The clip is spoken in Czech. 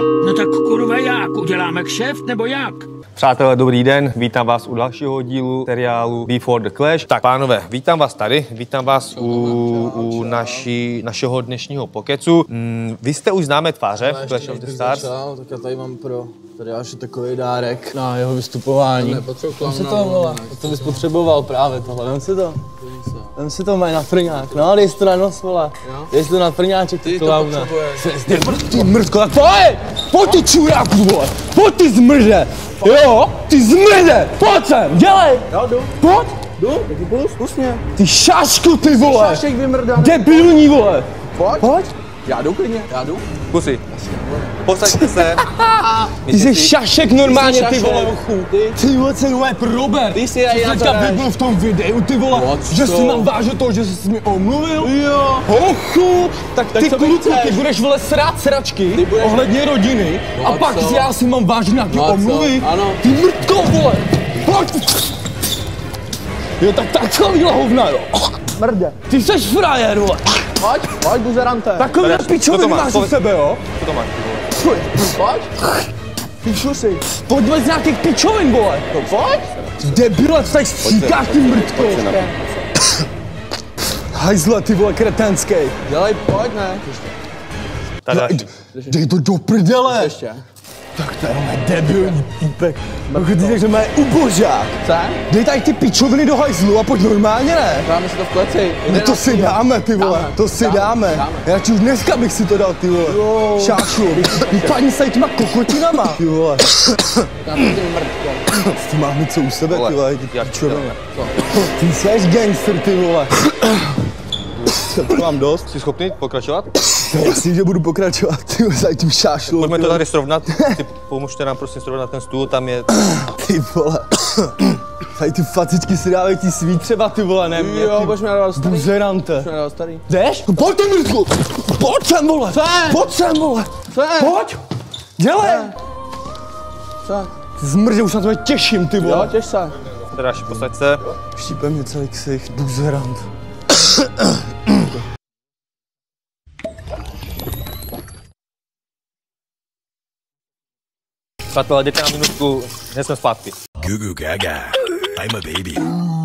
No tak kurva jak? Uděláme kšeft nebo jak? Přátelé, dobrý den, vítám vás u dalšího dílu seriálu Before the Clash. Tak pánové, vítám vás tady, vítám vás u, u naší, našeho dnešního pokecu. Mm, vy jste už známé tváře Clash of the Stars. Začal, tak já tady mám pro tady až takový dárek na jeho vystupování. Vem si to, vole, to bys potřeboval právě tohle, vem si to. Vem si to, mají na frňák, no dej si to na nos, vole. Dej si to na frňáček, ty. Ty, ty mrdko, tak pojď! Pojď ty čuráku, vole! Pojď ty zmrde! Jo, ty zmrde! Pojď sem, dělej! Já jdu. Pojď! Jdu, taky půjdu, zkus mě. Ty šašku, ty vole! Šašek vymrdaný. Debilní, vole! Pojď! Pojď! Já jdu klidně, já jdu. Kusy, posaďte se. Ty jsi šašek normálně, ty vole. Ty, ty vole, co je Robert. Ty jsi já teďka vybil v tom videu, ty vole, What, že co? jsi nám vážil to, že jsi mi omluvil. Jo. Hochu, tak, ty kluku, chceš? ty budeš vole srát sračky budeš- ohledně rodiny a a pak já si mám vážit nějaký co? omluvy. Ano. Ty mrtko, vole. Pojď. Jo, tak takovýhle hovna, jo. Mrde. Ty jsi frajer, vole. Pojď, pojď, buzerante. Takový pičoviny máš? máš u sebe, jo. Co to máš? ty vole? Pojď. Píšu si. Pojďme z nějakých pičovin, vole. No pojď. Debile, tady stříkáš ty mrtko. Hajzle, ty vole, kretenský. Dělej, pojď, ne. Tady. Dej to do prdele. Ještě. Tak to je ale debilní týpek. Ty řekl, že má ubožák. Co? Dej tady ty pičoviny do hajzlu a pojď normálně, ne? Dáme si to v kleci. No to si dáme, ty vole, Dáme, to si dáme, dáme. dáme. Já ti už dneska bych si to dal, ty vole. Šášu, vypadni se těma kokotinama, ty vole. Tam ty mrtko. Ty máme co u sebe, ty vole, ty pičoviny. Ty jsi gangster, ty vole. Tak mám dost. Jsi schopný pokračovat? Jasně, že budu pokračovat, ty vole, tady tím šášlou. Pojďme ty to tady srovnat. Ty pomůžte nám prosím srovnat ten stůl, tam je... Ty vole. Tady ty facičky si dávají ty svý třeba, ty vole, ne mě, Jo, ty pojď mi na starý. buzerante. Pojď mi na starý. Jdeš? Pojď ten Mirku! Pojď sem, vole! Co je? Pojď sem, vole! Co je? Pojď! Dělej! Co? Ty zmrže, už na to těším, ty Jo, vole. těž se. Teda posaď se. Štípe mě celý ksicht, buzerant. 24 horas de terminus cu nessun fapti. Gugu Gaga, I'm a baby.